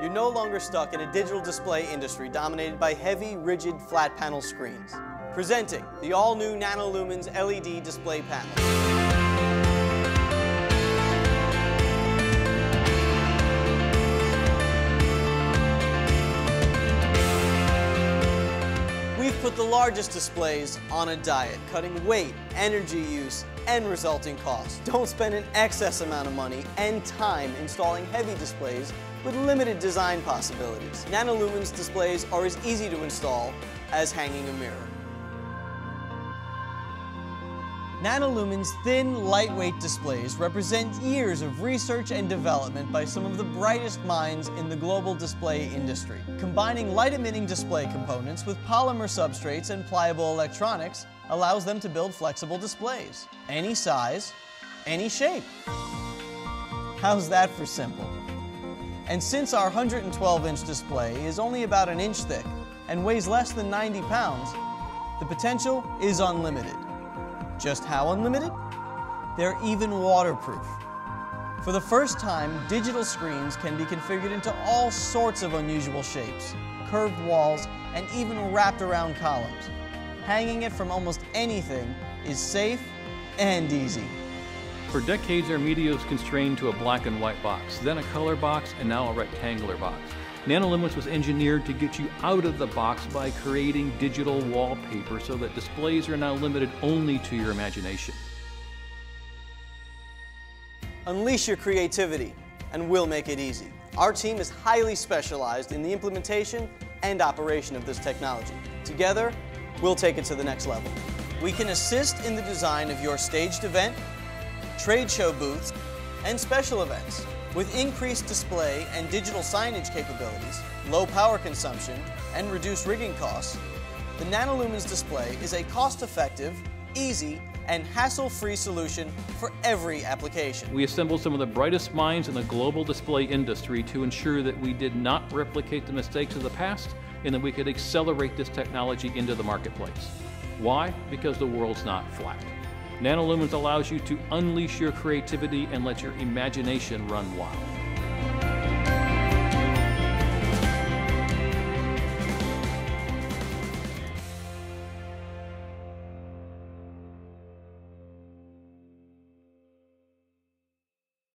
you're no longer stuck in a digital display industry dominated by heavy, rigid, flat panel screens. Presenting the all-new NanoLumens LED display panel. We've put the largest displays on a diet, cutting weight, energy use, and resulting costs. Don't spend an excess amount of money and time installing heavy displays with limited design possibilities. NanoLumens displays are as easy to install as hanging a mirror. NanoLumen's thin, lightweight displays represent years of research and development by some of the brightest minds in the global display industry. Combining light-emitting display components with polymer substrates and pliable electronics allows them to build flexible displays. Any size, any shape. How's that for simple? And since our 112-inch display is only about an inch thick and weighs less than 90 pounds, the potential is unlimited. Just how unlimited? They're even waterproof. For the first time, digital screens can be configured into all sorts of unusual shapes, curved walls, and even wrapped around columns. Hanging it from almost anything is safe and easy. For decades, our media was constrained to a black and white box, then a color box, and now a rectangular box. NanoLumens was engineered to get you out of the box by creating digital wallpaper so that displays are now limited only to your imagination. Unleash your creativity, and we'll make it easy. Our team is highly specialized in the implementation and operation of this technology. Together, we'll take it to the next level. We can assist in the design of your staged event, trade show booths, and special events. With increased display and digital signage capabilities, low power consumption, and reduced rigging costs, the NanoLumens display is a cost-effective, easy, and hassle-free solution for every application. We assembled some of the brightest minds in the global display industry to ensure that we did not replicate the mistakes of the past and that we could accelerate this technology into the marketplace. Why? Because the world's not flat. NanoLumens allows you to unleash your creativity and let your imagination run wild.